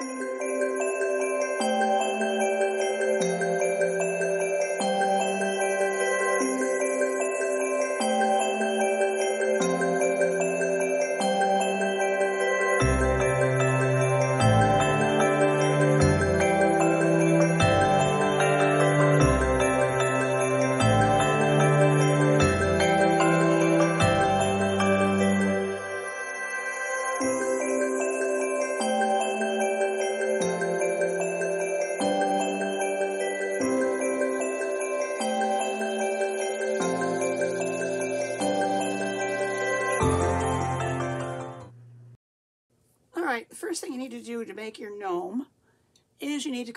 right,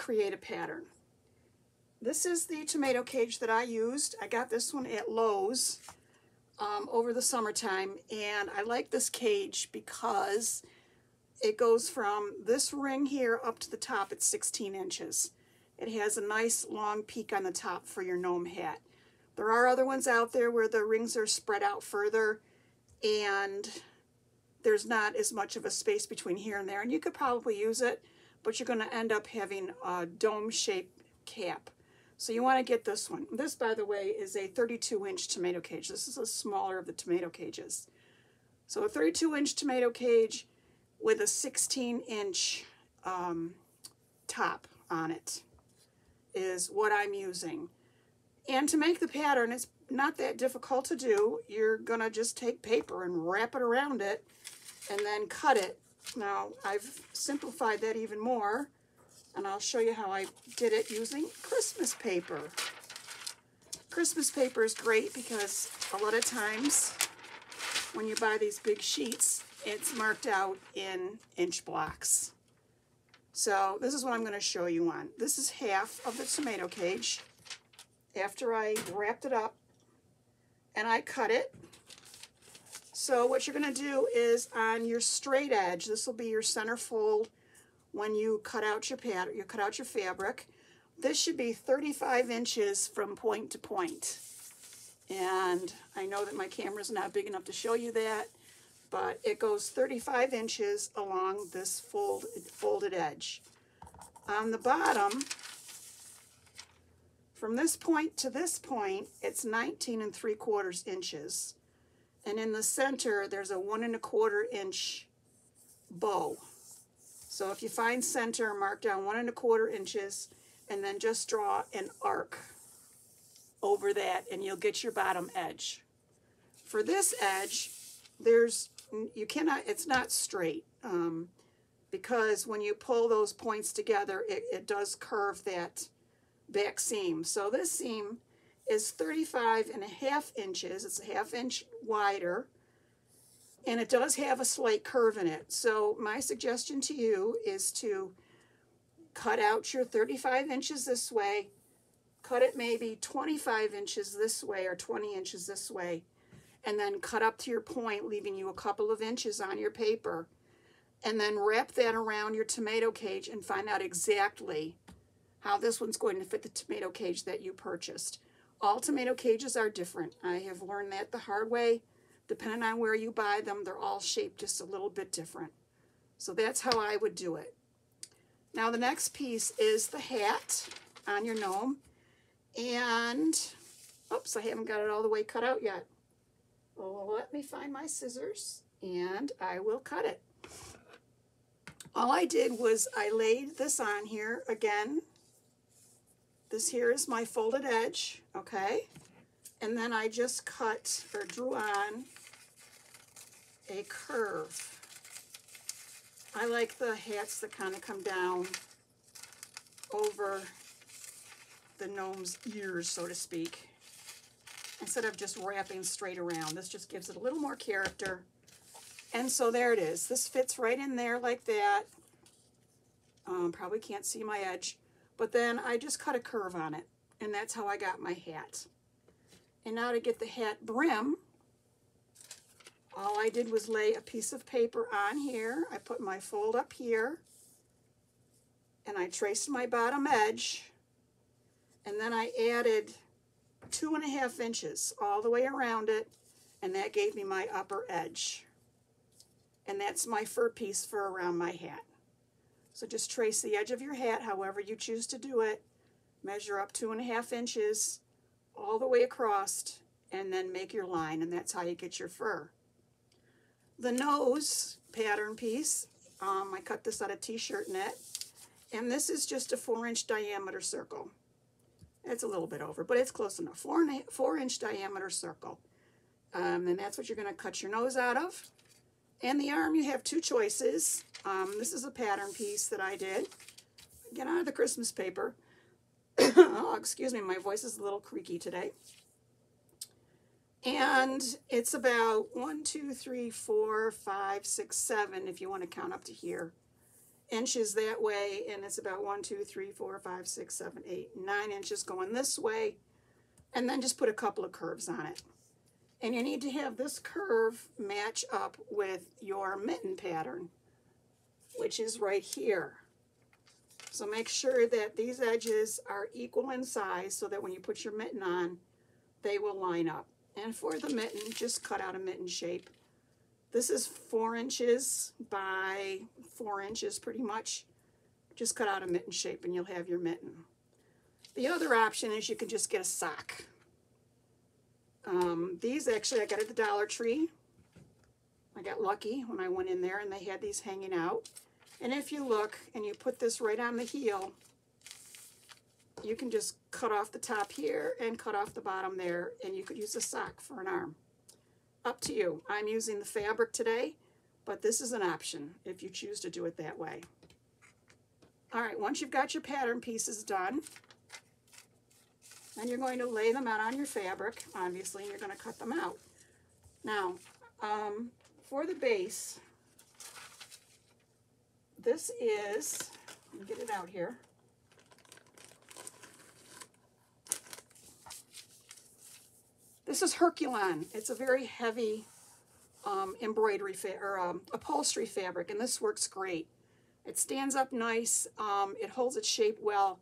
create a pattern. This is the tomato cage that I used. I got this one at Lowe's um, over the summertime, and I like this cage because it goes from this ring here up to the top at 16 inches. It has a nice long peak on the top for your gnome hat. There are other ones out there where the rings are spread out further and there's not as much of a space between here and there. And you could probably use it, but you're going to end up having a dome-shaped cap. So you want to get this one. This, by the way, is a 32-inch tomato cage. This is a smaller of the tomato cages. So a 32-inch tomato cage with a 16-inch um, top on it is what I'm using. And to make the pattern, it's not that difficult to do. You're going to just take paper and wrap it around it and then cut it. Now, I've simplified that even more, and I'll show you how I did it using Christmas paper. Christmas paper is great because a lot of times when you buy these big sheets, it's marked out in inch blocks. So this is what I'm going to show you on. This is half of the tomato cage. After I wrapped it up and I cut it, so what you're going to do is on your straight edge, this will be your center fold when you cut out your pattern, you cut out your fabric. This should be 35 inches from point to point. And I know that my camera's not big enough to show you that, but it goes 35 inches along this fold, folded edge. On the bottom, from this point to this point, it's 19 and 3 quarters inches. And in the center, there's a one and a quarter inch bow. So if you find center, mark down one and a quarter inches and then just draw an arc over that and you'll get your bottom edge. For this edge, there's, you cannot, it's not straight um, because when you pull those points together, it, it does curve that back seam. So this seam is 35 and a half inches. It's a half inch wider. And it does have a slight curve in it. So my suggestion to you is to cut out your 35 inches this way, cut it maybe 25 inches this way or 20 inches this way, and then cut up to your point, leaving you a couple of inches on your paper. And then wrap that around your tomato cage and find out exactly how this one's going to fit the tomato cage that you purchased. All tomato cages are different. I have learned that the hard way. Depending on where you buy them, they're all shaped just a little bit different. So that's how I would do it. Now the next piece is the hat on your gnome. And, oops, I haven't got it all the way cut out yet. Well, let me find my scissors and I will cut it. All I did was I laid this on here again this here is my folded edge, okay? And then I just cut or drew on a curve. I like the hats that kind of come down over the gnome's ears, so to speak, instead of just wrapping straight around. This just gives it a little more character. And so there it is. This fits right in there like that. Um, probably can't see my edge. But then I just cut a curve on it, and that's how I got my hat. And now to get the hat brim, all I did was lay a piece of paper on here. I put my fold up here, and I traced my bottom edge, and then I added two and a half inches all the way around it, and that gave me my upper edge. And that's my fur piece for around my hat. So just trace the edge of your hat however you choose to do it. Measure up two and a half inches all the way across and then make your line and that's how you get your fur. The nose pattern piece, um, I cut this out of t-shirt knit and this is just a four inch diameter circle. It's a little bit over, but it's close enough. Four, four inch diameter circle. Um, and that's what you're going to cut your nose out of. And the arm, you have two choices. Um, this is a pattern piece that I did. Get out of the Christmas paper. oh, excuse me, my voice is a little creaky today. And it's about one, two, three, four, five, six, seven, if you want to count up to here, inches that way. And it's about one, two, three, four, five, six, seven, eight, nine inches going this way. And then just put a couple of curves on it. And you need to have this curve match up with your mitten pattern, which is right here. So make sure that these edges are equal in size so that when you put your mitten on, they will line up. And for the mitten, just cut out a mitten shape. This is four inches by four inches pretty much. Just cut out a mitten shape and you'll have your mitten. The other option is you can just get a sock. Um, these actually I got at the Dollar Tree. I got lucky when I went in there and they had these hanging out. And if you look and you put this right on the heel, you can just cut off the top here and cut off the bottom there and you could use a sock for an arm. Up to you. I'm using the fabric today, but this is an option if you choose to do it that way. All right, once you've got your pattern pieces done, then you're going to lay them out on your fabric, obviously, and you're going to cut them out. Now, um, for the base, this is, get it out here. This is Herculon. It's a very heavy um, embroidery or um, upholstery fabric, and this works great. It stands up nice. Um, it holds its shape well.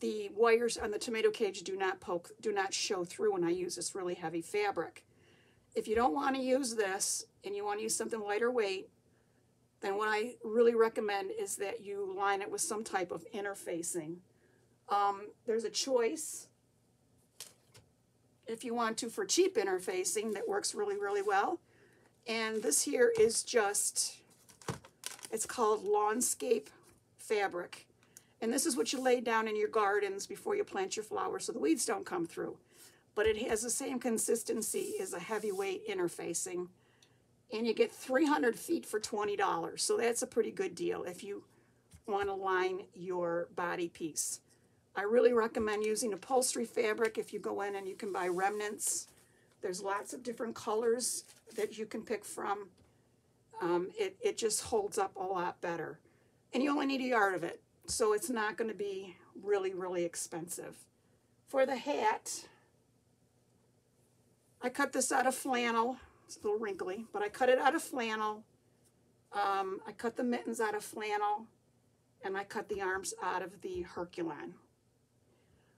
The wires on the tomato cage do not poke, do not show through when I use this really heavy fabric. If you don't want to use this and you want to use something lighter weight, then what I really recommend is that you line it with some type of interfacing. Um, there's a choice if you want to for cheap interfacing that works really, really well. And this here is just, it's called Landscape Fabric. And this is what you lay down in your gardens before you plant your flowers so the weeds don't come through. But it has the same consistency as a heavyweight interfacing. And you get 300 feet for $20. So that's a pretty good deal if you want to line your body piece. I really recommend using upholstery fabric if you go in and you can buy remnants. There's lots of different colors that you can pick from. Um, it, it just holds up a lot better. And you only need a yard of it, so it's not going to be really, really expensive. For the hat, I cut this out of flannel. It's a little wrinkly, but I cut it out of flannel. Um, I cut the mittens out of flannel, and I cut the arms out of the Herculon.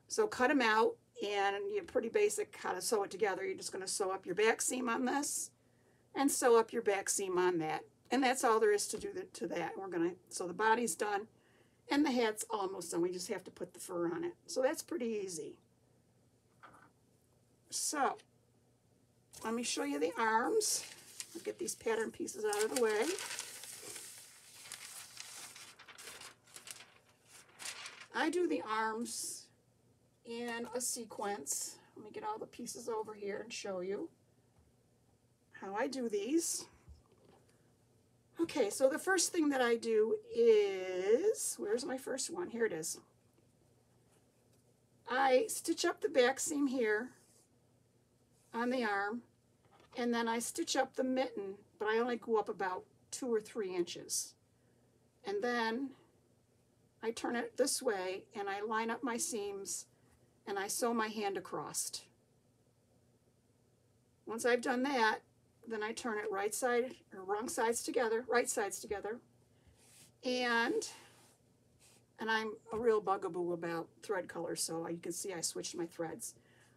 So cut them out and you're pretty basic how to sew it together. You're just going to sew up your back seam on this and sew up your back seam on that. And that's all there is to do to that. We're going to, so the body's done and the hat's almost done. We just have to put the fur on it. So that's pretty easy. So let me show you the arms. I'll get these pattern pieces out of the way. I do the arms in a sequence. Let me get all the pieces over here and show you how I do these. Okay, so the first thing that I do is, where's my first one? Here it is. I stitch up the back seam here on the arm, and then I stitch up the mitten, but I only go up about two or three inches. And then I turn it this way, and I line up my seams and I sew my hand across. Once I've done that, then I turn it right side or wrong sides together, right sides together. And and I'm a real bugaboo about thread colors, so you can see I switched my threads.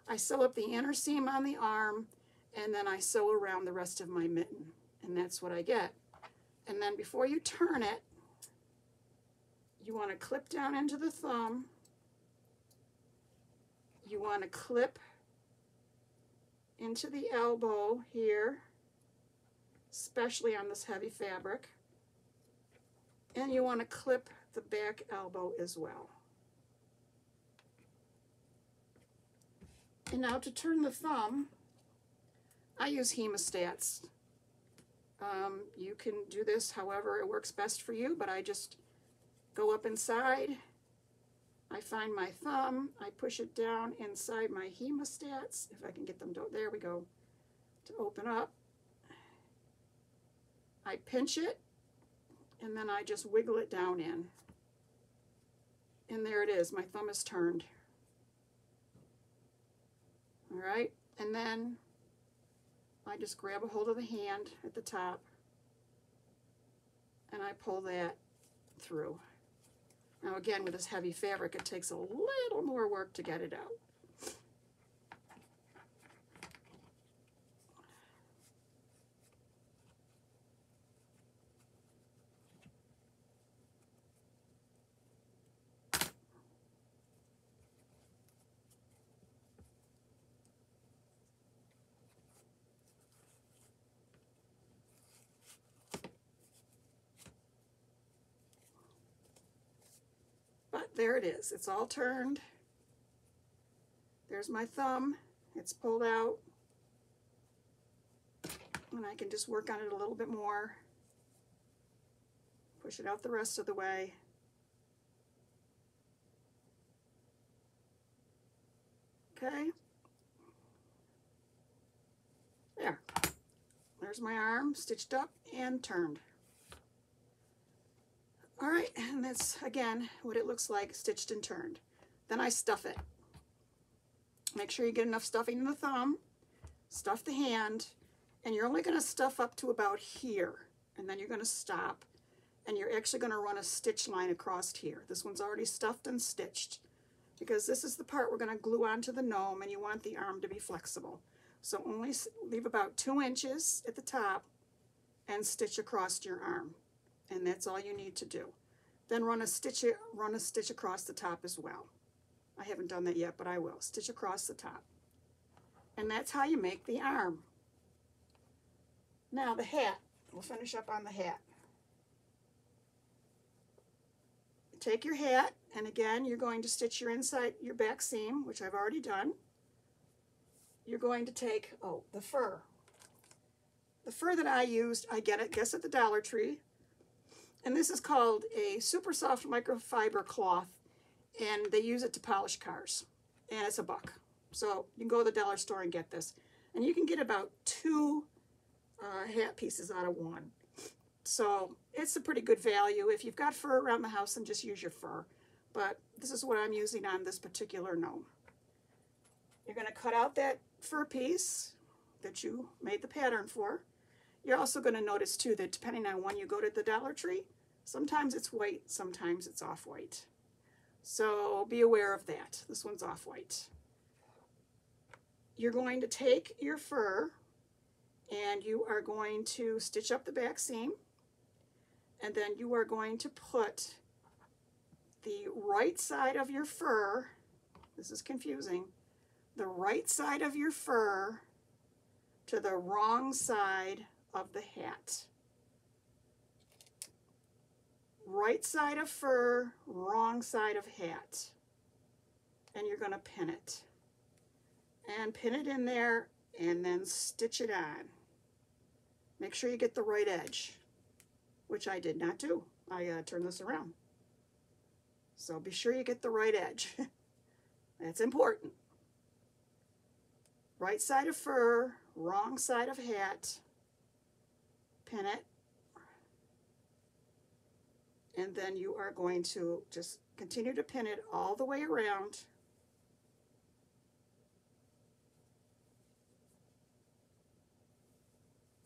I sew up the inner seam on the arm, and then I sew around the rest of my mitten, and that's what I get. And then before you turn it, You want to clip down into the thumb. You want to clip into the elbow here, especially on this heavy fabric. And you want to clip the back elbow as well. And now to turn the thumb, I use hemostats. Um, you can do this however it works best for you, but I just go up inside. I find my thumb, I push it down inside my hemostats, if I can get them there we go, to open up. I pinch it, and then I just wiggle it down in. And there it is, my thumb is turned. All right, and then I just grab a hold of the hand at the top and I pull that through. Now again, with this heavy fabric, it takes a little more work to get it out. There it is. It's all turned. There's my thumb. It's pulled out. And I can just work on it a little bit more. Push it out the rest of the way. Okay. There. There's my arm stitched up and turned. All right, and that's, again, what it looks like stitched and turned. Then I stuff it. Make sure you get enough stuffing in the thumb, stuff the hand, and you're only gonna stuff up to about here, and then you're gonna stop, and you're actually gonna run a stitch line across here. This one's already stuffed and stitched, because this is the part we're gonna glue onto the gnome, and you want the arm to be flexible. So only leave about two inches at the top, and stitch across your arm and that's all you need to do. Then run a stitch run a stitch across the top as well. I haven't done that yet, but I will. Stitch across the top. And that's how you make the arm. Now the hat. We'll finish up on the hat. Take your hat, and again, you're going to stitch your inside, your back seam, which I've already done. You're going to take, oh, the fur. The fur that I used, I get it, guess at the Dollar Tree. And this is called a super soft microfiber cloth, and they use it to polish cars. And it's a buck. So you can go to the dollar store and get this. And you can get about two uh, hat pieces out of one. So it's a pretty good value. If you've got fur around the house, then just use your fur. But this is what I'm using on this particular gnome. You're going to cut out that fur piece that you made the pattern for. You're also going to notice too that depending on when you go to the Dollar Tree, sometimes it's white, sometimes it's off-white. So be aware of that. This one's off-white. You're going to take your fur and you are going to stitch up the back seam and then you are going to put the right side of your fur, this is confusing, the right side of your fur to the wrong side of the hat. Right side of fur, wrong side of hat. And you're going to pin it. And pin it in there and then stitch it on. Make sure you get the right edge, which I did not do. I uh, turned this around. So be sure you get the right edge. That's important. Right side of fur, wrong side of hat pin it. And then you are going to just continue to pin it all the way around.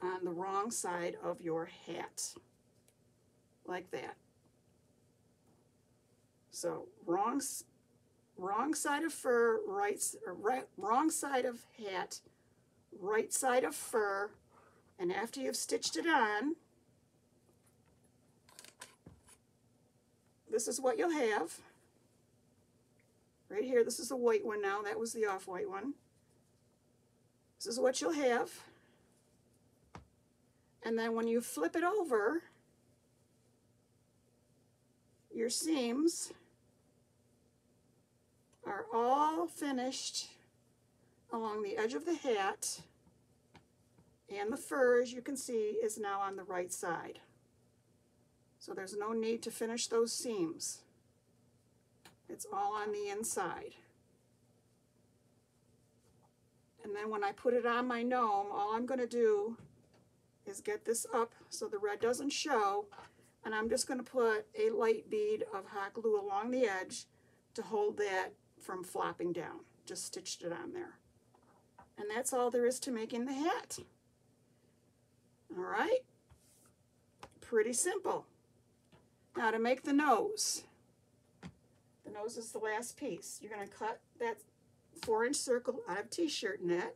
on the wrong side of your hat, like that. So wrong, wrong side of fur, right, right, wrong side of hat, right side of fur, and after you've stitched it on, this is what you'll have. Right here, this is the white one now. That was the off-white one. This is what you'll have. And then when you flip it over, your seams are all finished along the edge of the hat and the fur, as you can see, is now on the right side. So there's no need to finish those seams. It's all on the inside. And then when I put it on my gnome, all I'm going to do is get this up so the red doesn't show. And I'm just going to put a light bead of hot glue along the edge to hold that from flopping down. Just stitched it on there. And that's all there is to making the hat. All right? Pretty simple. Now to make the nose. The nose is the last piece. You're going to cut that four inch circle out of t-shirt knit.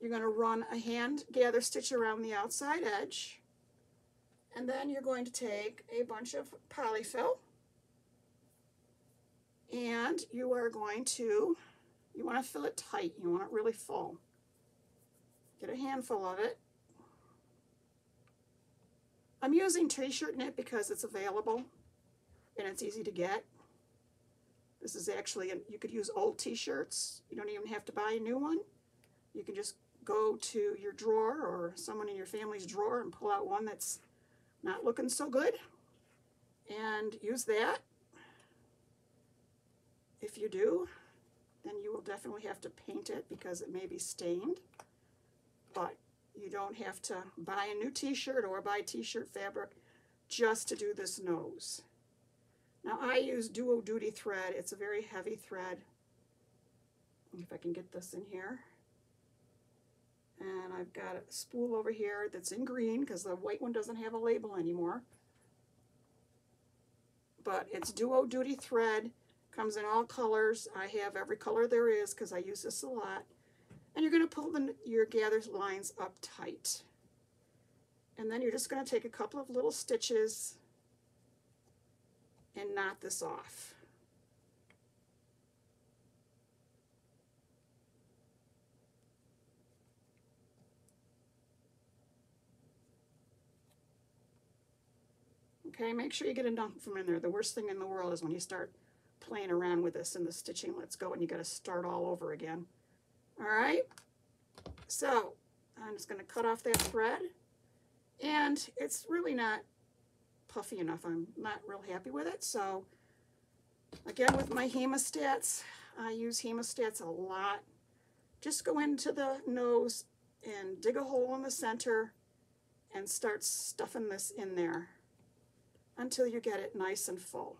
You're going to run a hand gather stitch around the outside edge. And then you're going to take a bunch of polyfill and you are going to, you want to fill it tight. You want it really full. Get a handful of it. I'm using t-shirt knit because it's available and it's easy to get. This is actually, and you could use old t-shirts. You don't even have to buy a new one. You can just go to your drawer or someone in your family's drawer and pull out one that's not looking so good and use that. If you do, then you will definitely have to paint it because it may be stained. But you don't have to buy a new t-shirt or buy t-shirt fabric just to do this nose. Now I use Dual Duty thread. It's a very heavy thread. If I can get this in here. And I've got a spool over here that's in green because the white one doesn't have a label anymore. But it's Dual Duty thread. Comes in all colors. I have every color there is because I use this a lot. And you're going to pull the, your gather lines up tight. And then you're just going to take a couple of little stitches and knot this off. Okay, make sure you get enough from in there. The worst thing in the world is when you start playing around with this and the stitching lets go and you got to start all over again. All right, so I'm just going to cut off that thread and it's really not puffy enough. I'm not real happy with it. So again, with my hemostats, I use hemostats a lot. Just go into the nose and dig a hole in the center and start stuffing this in there until you get it nice and full.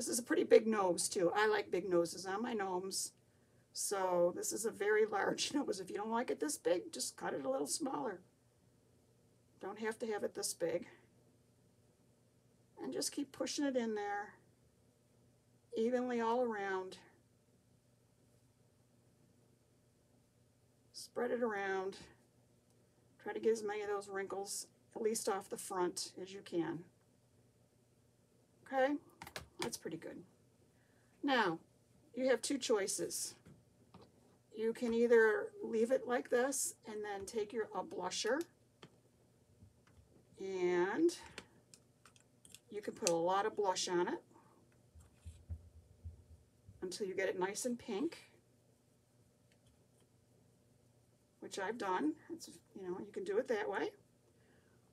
This is a pretty big nose too. I like big noses on my gnomes. So this is a very large nose. If you don't like it this big, just cut it a little smaller. Don't have to have it this big. And just keep pushing it in there evenly all around. Spread it around. Try to get as many of those wrinkles, at least off the front, as you can. Okay? That's pretty good. Now, you have two choices. You can either leave it like this and then take your a blusher and you can put a lot of blush on it until you get it nice and pink, which I've done. It's, you know, you can do it that way.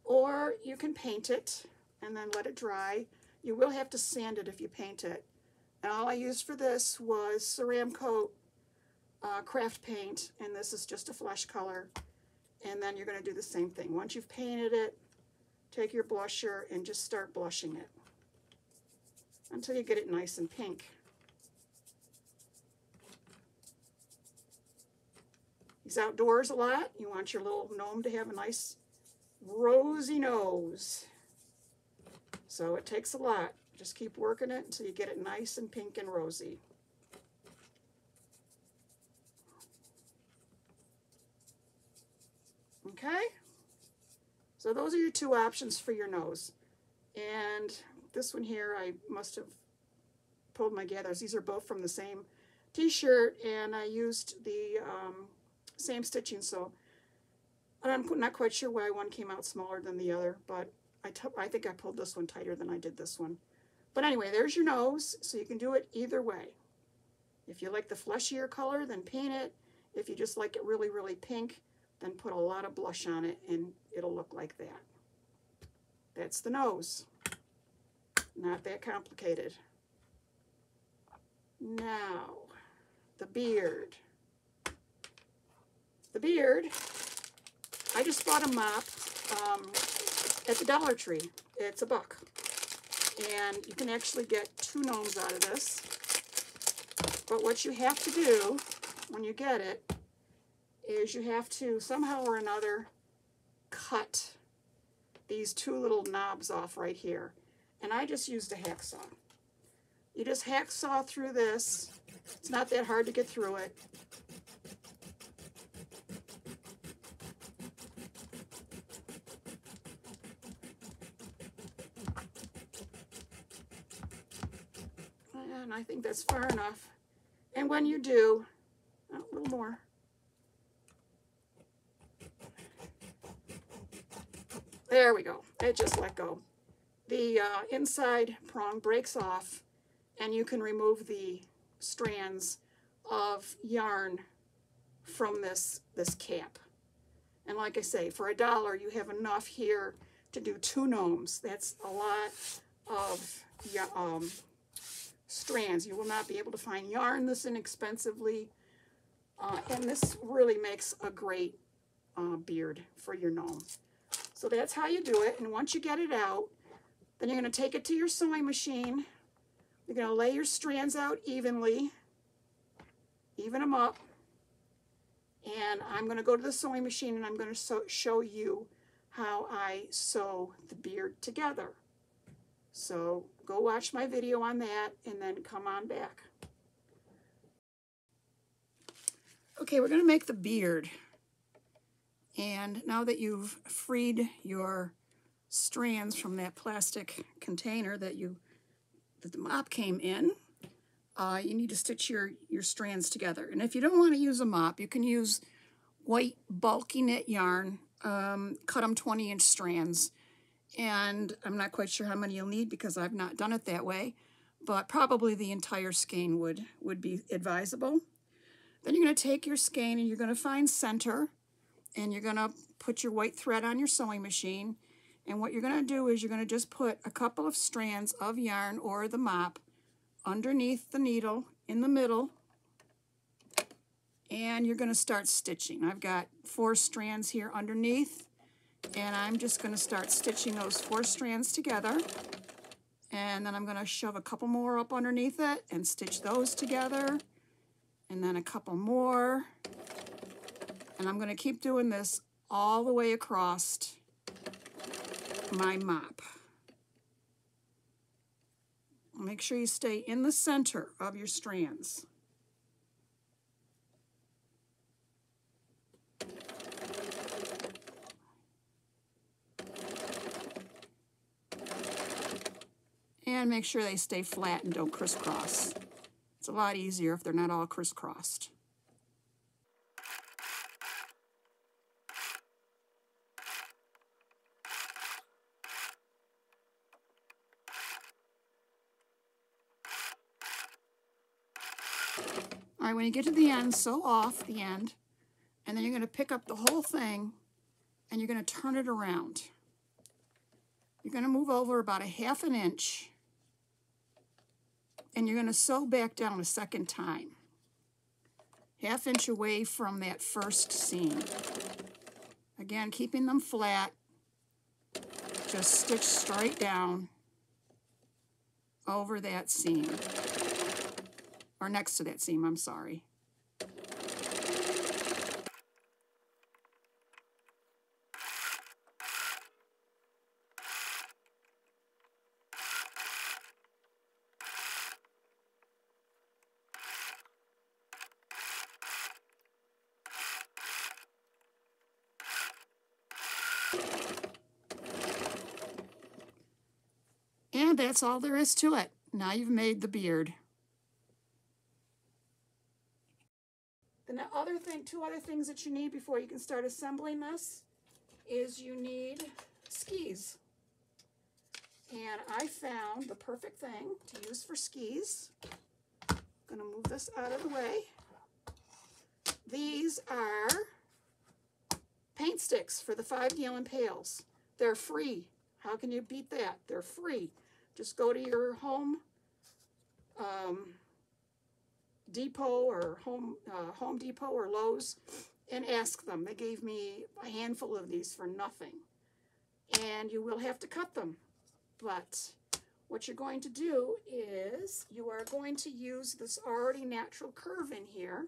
Or you can paint it and then let it dry you will have to sand it if you paint it. And all I used for this was Ceramcoat uh, craft paint, and this is just a flesh color. And then you're going to do the same thing. Once you've painted it, take your blusher and just start blushing it until you get it nice and pink. He's outdoors a lot. You want your little gnome to have a nice rosy nose. So it takes a lot. Just keep working it until you get it nice and pink and rosy. Okay? So those are your two options for your nose. And this one here, I must have pulled my gathers. These are both from the same t-shirt and I used the um, same stitching so I'm not quite sure why one came out smaller than the other but I, I think I pulled this one tighter than I did this one. But anyway, there's your nose, so you can do it either way. If you like the fleshier color, then paint it. If you just like it really, really pink, then put a lot of blush on it and it'll look like that. That's the nose. Not that complicated. Now, the beard. The beard, I just bought a mop um, at the Dollar Tree. It's a buck. And you can actually get two gnomes out of this. But what you have to do when you get it is you have to somehow or another cut these two little knobs off right here. And I just used a hacksaw. You just hacksaw through this. It's not that hard to get through it. And I think that's far enough. And when you do, oh, a little more. There we go. It just let go. The uh, inside prong breaks off and you can remove the strands of yarn from this, this cap. And like I say, for a dollar, you have enough here to do two gnomes. That's a lot of um, strands. You will not be able to find yarn this inexpensively. Uh, and this really makes a great uh, beard for your gnome. So that's how you do it. And once you get it out, then you're going to take it to your sewing machine you're going to lay your strands out evenly, even them up. And I'm going to go to the sewing machine and I'm going to show you how I sew the beard together. So go watch my video on that and then come on back. Okay, we're going to make the beard. And now that you've freed your strands from that plastic container that you that the mop came in, uh, you need to stitch your, your strands together. And if you don't want to use a mop, you can use white bulky knit yarn, um, cut them 20 inch strands. And I'm not quite sure how many you'll need because I've not done it that way, but probably the entire skein would, would be advisable. Then you're going to take your skein and you're going to find center and you're going to put your white thread on your sewing machine and what you're going to do is you're going to just put a couple of strands of yarn or the mop underneath the needle in the middle. And you're going to start stitching. I've got four strands here underneath. And I'm just going to start stitching those four strands together. And then I'm going to shove a couple more up underneath it and stitch those together. And then a couple more. And I'm going to keep doing this all the way across my mop. Make sure you stay in the center of your strands. And make sure they stay flat and don't crisscross. It's a lot easier if they're not all crisscrossed. All right, when you get to the end, sew off the end, and then you're going to pick up the whole thing and you're going to turn it around. You're going to move over about a half an inch and you're going to sew back down a second time. Half inch away from that first seam. Again, keeping them flat. Just stitch straight down over that seam or next to that seam, I'm sorry. And that's all there is to it. Now you've made the beard. The other thing, two other things that you need before you can start assembling this is you need skis. And I found the perfect thing to use for skis. I'm gonna move this out of the way. These are paint sticks for the five gallon pails. They're free. How can you beat that? They're free. Just go to your home um, Depot or Home, uh, Home Depot or Lowe's and ask them. They gave me a handful of these for nothing. And you will have to cut them. But what you're going to do is you are going to use this already natural curve in here.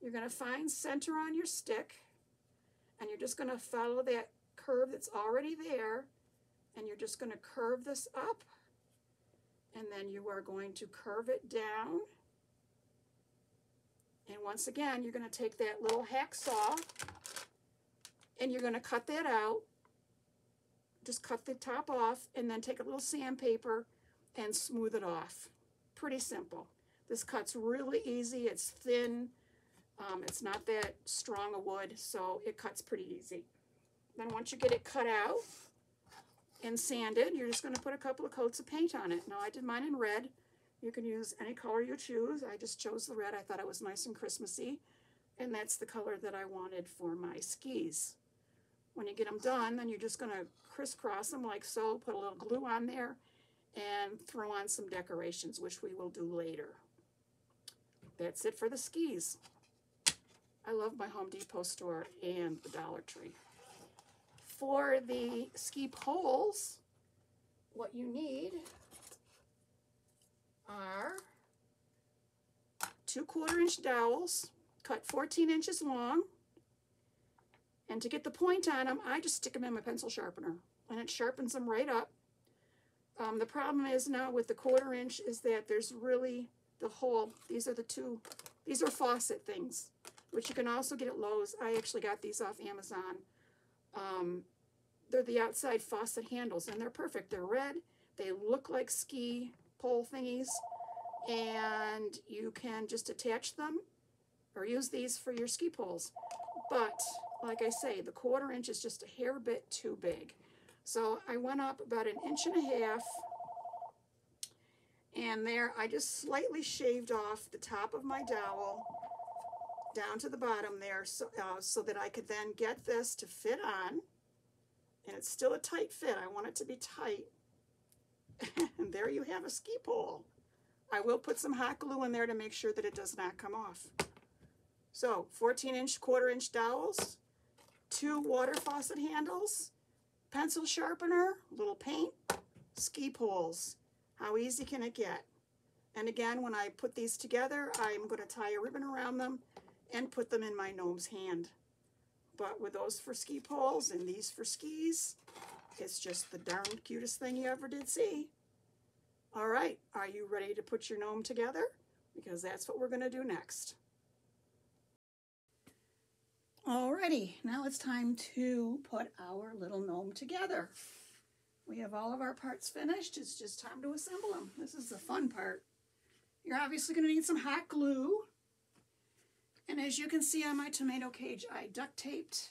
You're going to find center on your stick and you're just going to follow that curve that's already there and you're just going to curve this up and then you are going to curve it down and once again, you're going to take that little hacksaw and you're going to cut that out. Just cut the top off and then take a little sandpaper and smooth it off. Pretty simple. This cuts really easy. It's thin. Um, it's not that strong a wood, so it cuts pretty easy. Then once you get it cut out and sanded, you're just going to put a couple of coats of paint on it. Now I did mine in red. You can use any color you choose. I just chose the red. I thought it was nice and Christmassy. And that's the color that I wanted for my skis. When you get them done, then you're just going to crisscross them like so, put a little glue on there, and throw on some decorations, which we will do later. That's it for the skis. I love my Home Depot store and the Dollar Tree. For the ski poles, what you need are two quarter inch dowels, cut 14 inches long. And to get the point on them, I just stick them in my pencil sharpener and it sharpens them right up. Um, the problem is now with the quarter inch is that there's really the hole. These are the two, these are faucet things, which you can also get at Lowe's. I actually got these off Amazon. Um, they're the outside faucet handles and they're perfect. They're red. They look like ski pole thingies and you can just attach them or use these for your ski poles. But like I say, the quarter inch is just a hair bit too big. So I went up about an inch and a half and there I just slightly shaved off the top of my dowel down to the bottom there so, uh, so that I could then get this to fit on. And it's still a tight fit. I want it to be tight and there you have a ski pole. I will put some hot glue in there to make sure that it does not come off. So 14 inch, quarter inch dowels, two water faucet handles, pencil sharpener, little paint, ski poles. How easy can it get? And again, when I put these together, I'm going to tie a ribbon around them and put them in my gnome's hand. But with those for ski poles and these for skis, it's just the darn cutest thing you ever did see. All right, are you ready to put your gnome together? Because that's what we're going to do next. Alrighty, now it's time to put our little gnome together. We have all of our parts finished. It's just time to assemble them. This is the fun part. You're obviously going to need some hot glue. And as you can see on my tomato cage, I duct taped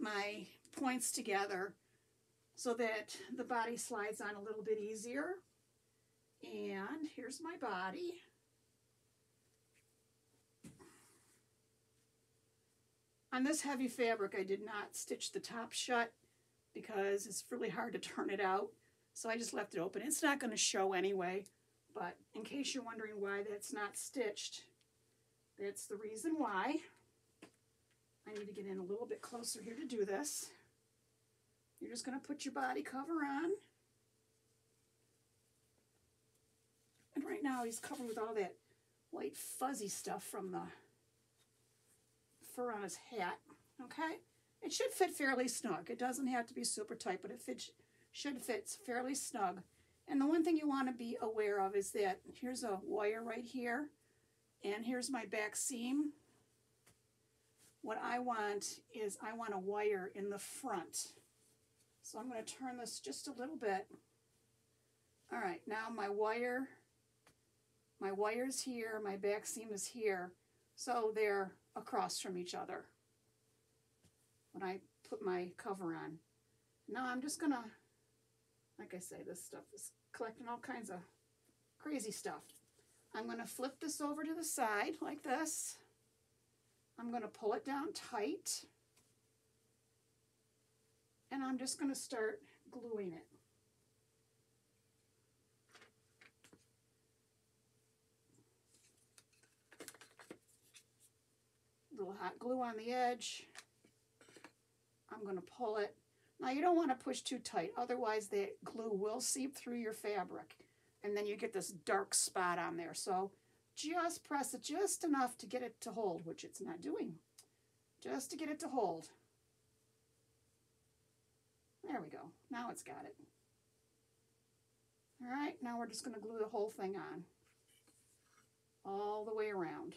my points together so that the body slides on a little bit easier. And here's my body. On this heavy fabric, I did not stitch the top shut because it's really hard to turn it out. So I just left it open. It's not going to show anyway, but in case you're wondering why that's not stitched, that's the reason why. I need to get in a little bit closer here to do this. You're just going to put your body cover on. And right now he's covered with all that white fuzzy stuff from the fur on his hat. Okay? It should fit fairly snug. It doesn't have to be super tight, but it should fit fairly snug. And the one thing you want to be aware of is that here's a wire right here, and here's my back seam. What I want is I want a wire in the front. So I'm going to turn this just a little bit All right, now my wire, my wire's here, my back seam is here, so they're across from each other when I put my cover on. Now I'm just gonna, like I say, this stuff is collecting all kinds of crazy stuff. I'm gonna flip this over to the side like this. I'm gonna pull it down tight. And I'm just gonna start gluing it. Little hot glue on the edge. I'm going to pull it. Now you don't want to push too tight, otherwise the glue will seep through your fabric and then you get this dark spot on there. So just press it just enough to get it to hold, which it's not doing. Just to get it to hold. There we go. Now it's got it. All right, now we're just going to glue the whole thing on all the way around.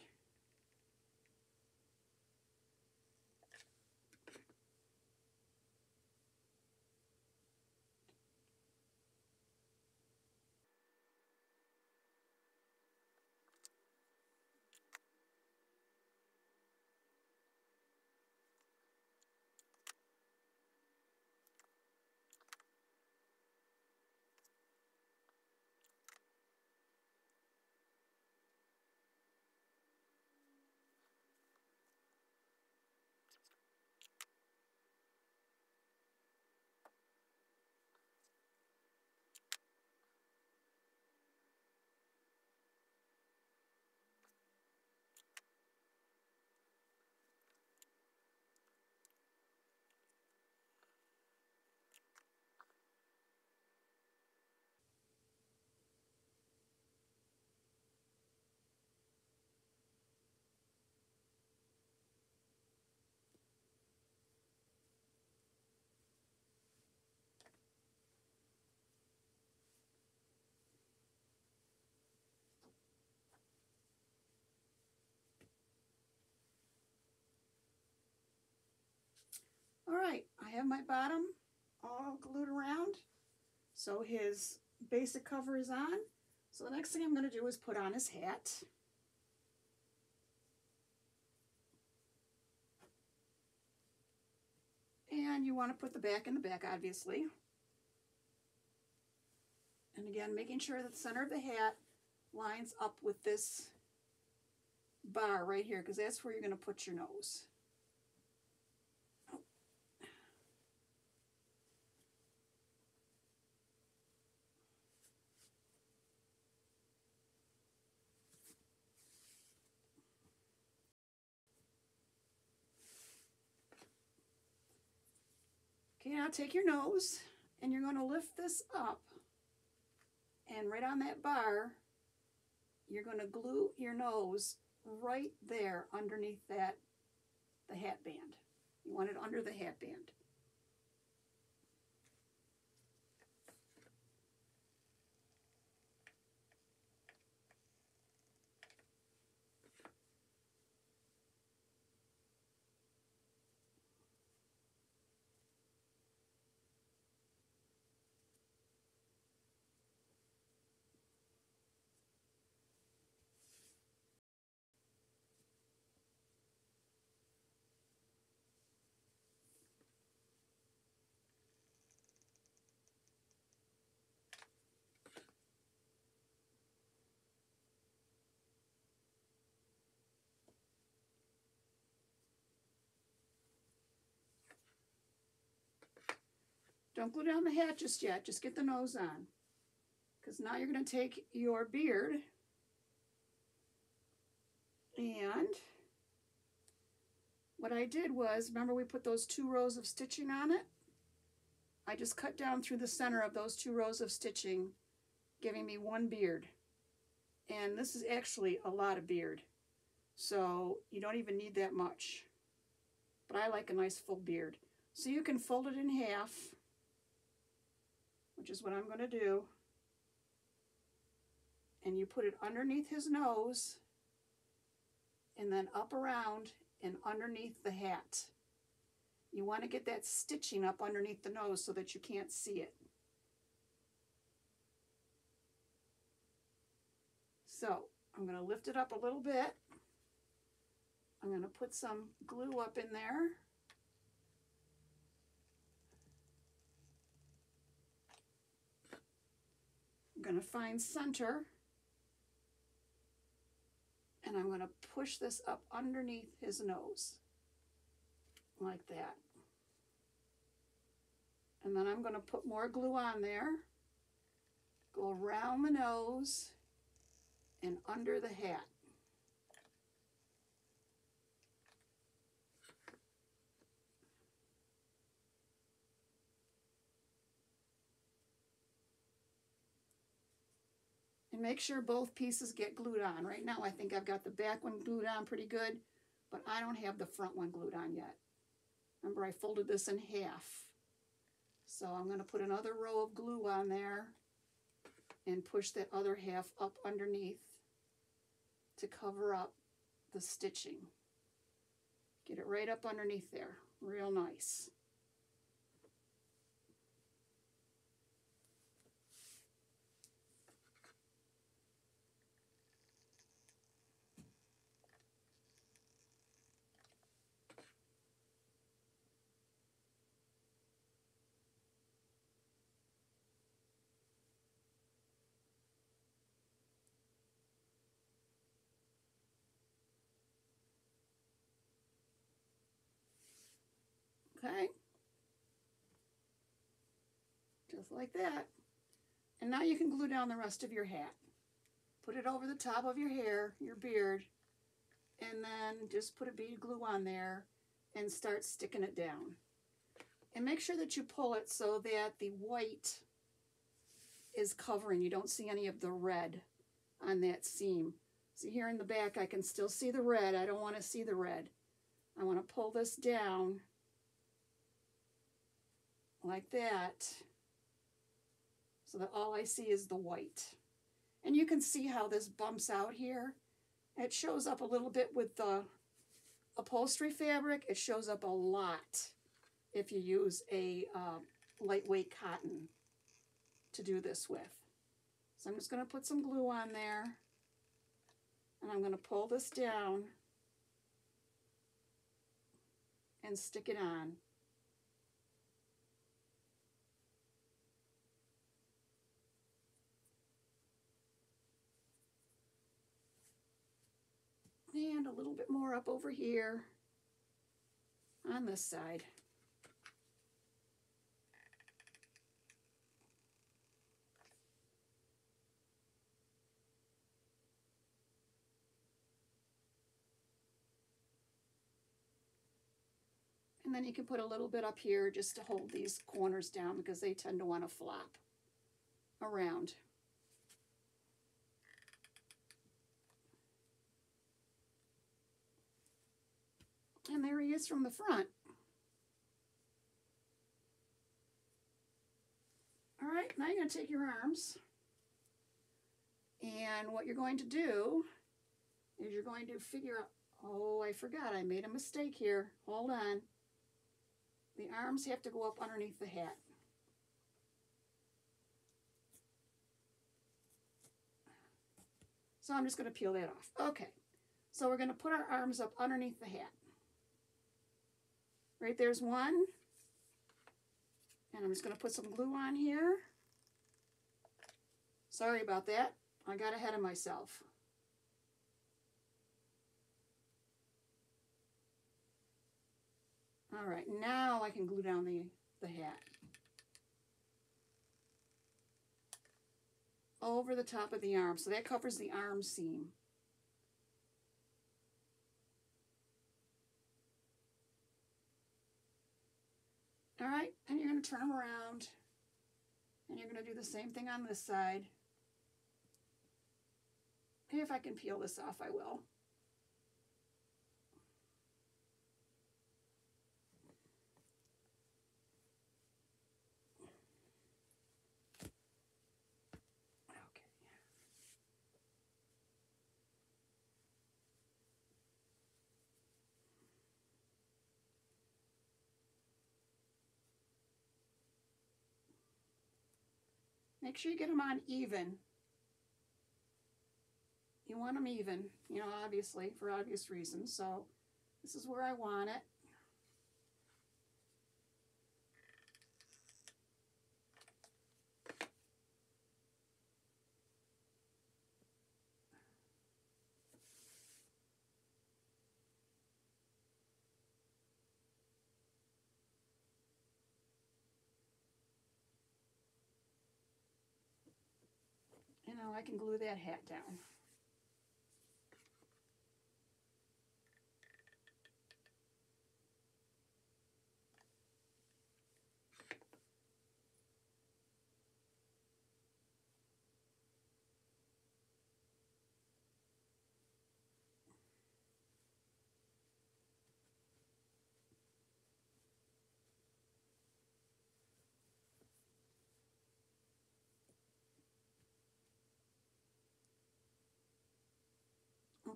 All right, I have my bottom all glued around. So his basic cover is on. So the next thing I'm going to do is put on his hat. And you want to put the back in the back, obviously. And again, making sure that the center of the hat lines up with this bar right here, because that's where you're going to put your nose. Now take your nose and you're going to lift this up and right on that bar, you're going to glue your nose right there underneath that, the hat band. You want it under the hat band. Don't glue down the hat just yet, just get the nose on. Because now you're going to take your beard and what I did was, remember we put those two rows of stitching on it? I just cut down through the center of those two rows of stitching, giving me one beard. And this is actually a lot of beard. So you don't even need that much. But I like a nice full beard. So you can fold it in half which is what I'm going to do. And you put it underneath his nose and then up around and underneath the hat. You want to get that stitching up underneath the nose so that you can't see it. So I'm going to lift it up a little bit. I'm going to put some glue up in there. I'm going to find center. And I'm going to push this up underneath his nose. Like that. And then I'm going to put more glue on there. Go around the nose and under the hat. And make sure both pieces get glued on. Right now I think I've got the back one glued on pretty good, but I don't have the front one glued on yet. Remember I folded this in half. So I'm going to put another row of glue on there and push that other half up underneath to cover up the stitching. Get it right up underneath there, real nice. Okay. Just like that. And now you can glue down the rest of your hat. Put it over the top of your hair, your beard, and then just put a bead glue on there and start sticking it down. And make sure that you pull it so that the white is covering. You don't see any of the red on that seam. See here in the back, I can still see the red. I don't want to see the red. I want to pull this down like that so that all I see is the white. And you can see how this bumps out here. It shows up a little bit with the upholstery fabric. It shows up a lot if you use a uh, lightweight cotton to do this with. So I'm just going to put some glue on there and I'm going to pull this down and stick it on. And a little bit more up over here on this side. And then you can put a little bit up here just to hold these corners down because they tend to want to flop around. And there he is from the front. All right, now you're going to take your arms. And what you're going to do is you're going to figure out, oh, I forgot, I made a mistake here. Hold on. The arms have to go up underneath the hat. So I'm just going to peel that off. Okay, so we're going to put our arms up underneath the hat. Right there's one. And I'm just going to put some glue on here. Sorry about that. I got ahead of myself. All right, now I can glue down the, the hat. Over the top of the arm. So that covers the arm seam. All right, and you're going to turn them around. And you're going to do the same thing on this side. If I can peel this off, I will. Make sure you get them on even. You want them even, you know, obviously, for obvious reasons. So this is where I want it. Know, I can glue that hat down.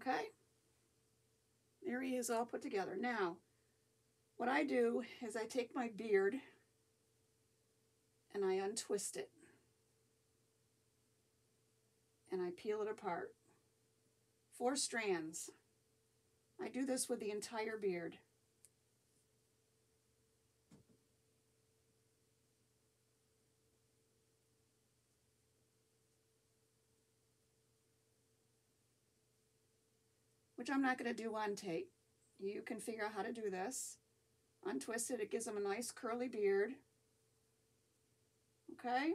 Okay? There he is all put together. Now, what I do is I take my beard and I untwist it. And I peel it apart. Four strands. I do this with the entire beard. Which I'm not going to do on tape. You can figure out how to do this. Untwist it, it gives them a nice curly beard. Okay?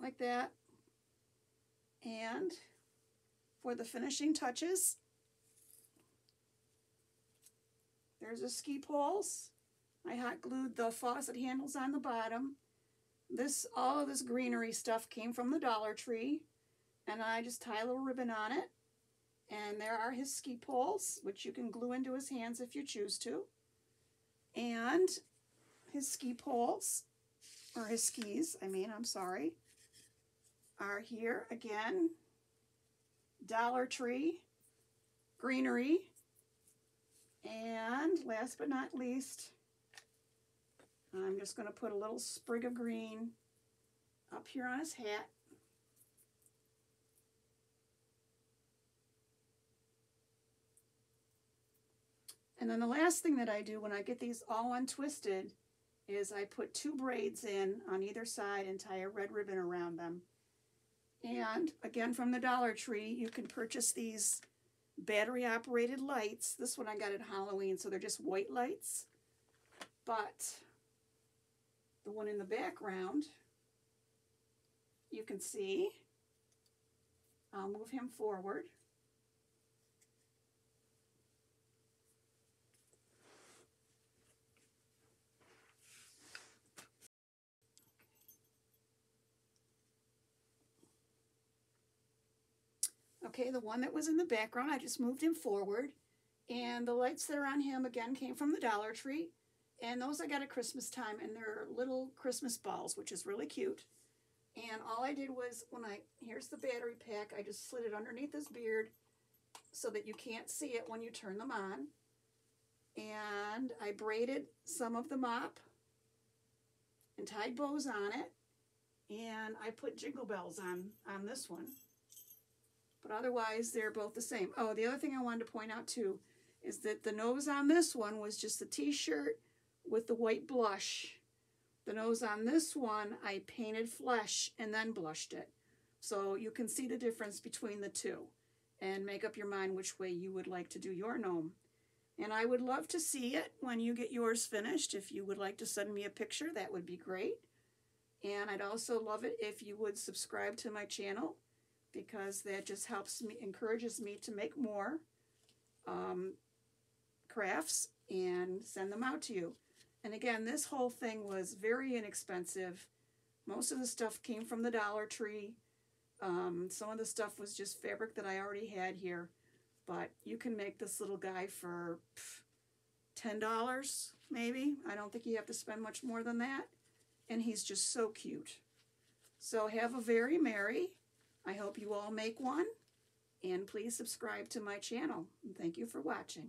Like that. And for the finishing touches, there's the ski poles. I hot glued the faucet handles on the bottom. This, all of this greenery stuff came from the Dollar Tree and I just tie a little ribbon on it. And there are his ski poles, which you can glue into his hands if you choose to. And his ski poles, or his skis, I mean, I'm sorry, are here again. Dollar Tree, greenery, and last but not least, I'm just going to put a little sprig of green up here on his hat. And then the last thing that I do when I get these all untwisted is I put two braids in on either side and tie a red ribbon around them. And again, from the Dollar Tree, you can purchase these battery operated lights. This one I got at Halloween, so they're just white lights. But the one in the background, you can see, I'll move him forward. Okay, the one that was in the background, I just moved him forward. And the lights that are on him, again, came from the Dollar Tree. And those I got at Christmas time, and they're little Christmas balls, which is really cute. And all I did was, when I, here's the battery pack, I just slid it underneath his beard so that you can't see it when you turn them on. And I braided some of the mop and tied bows on it. And I put jingle bells on, on this one. But otherwise, they're both the same. Oh, the other thing I wanted to point out too is that the nose on this one was just a t-shirt with the white blush. The nose on this one, I painted flesh and then blushed it. So you can see the difference between the two and make up your mind which way you would like to do your gnome. And I would love to see it when you get yours finished. If you would like to send me a picture, that would be great. And I'd also love it if you would subscribe to my channel because that just helps me, encourages me to make more um, crafts and send them out to you. And again, this whole thing was very inexpensive. Most of the stuff came from the Dollar Tree. Um, some of the stuff was just fabric that I already had here. But you can make this little guy for $10 maybe. I don't think you have to spend much more than that. And he's just so cute. So have a very merry I hope you all make one, and please subscribe to my channel. And thank you for watching.